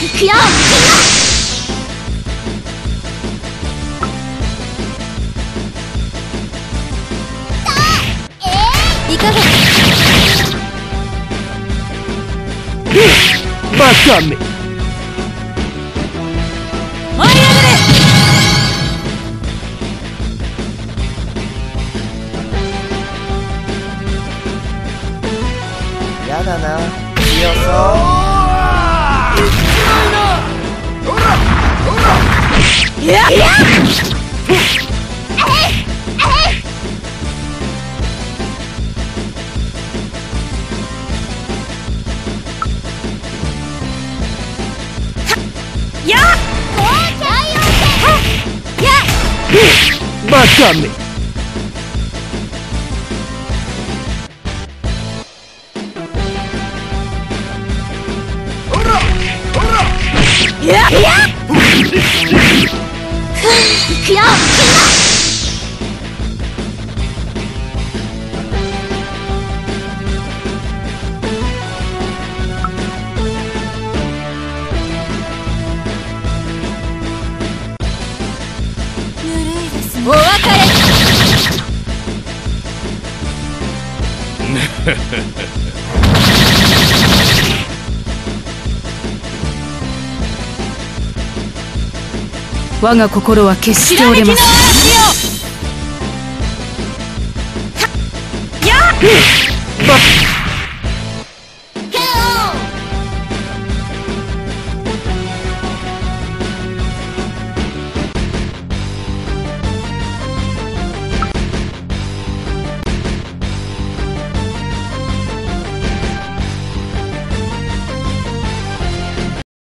行くよいかがバカめバカめお別れ。我が心は決してれま。